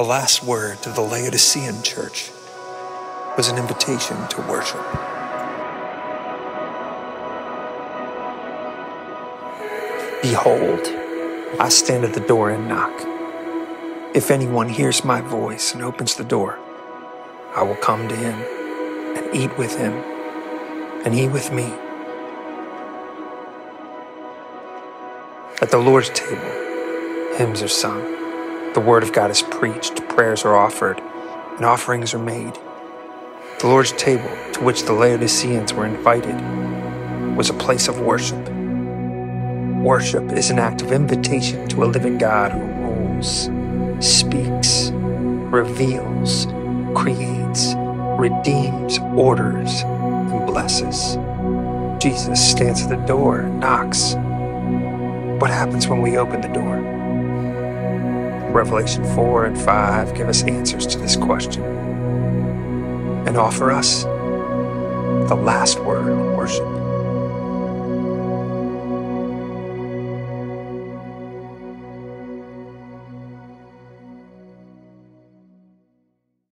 The last word to the Laodicean church was an invitation to worship. Behold, I stand at the door and knock. If anyone hears my voice and opens the door, I will come to him and eat with him, and he with me. At the Lord's table, hymns are sung, the word of God is preached, prayers are offered, and offerings are made. The Lord's table, to which the Laodiceans were invited, was a place of worship. Worship is an act of invitation to a living God who rules, speaks, reveals, creates, redeems, orders, and blesses. Jesus stands at the door and knocks. What happens when we open the door? Revelation 4 and 5 give us answers to this question and offer us the last word worship.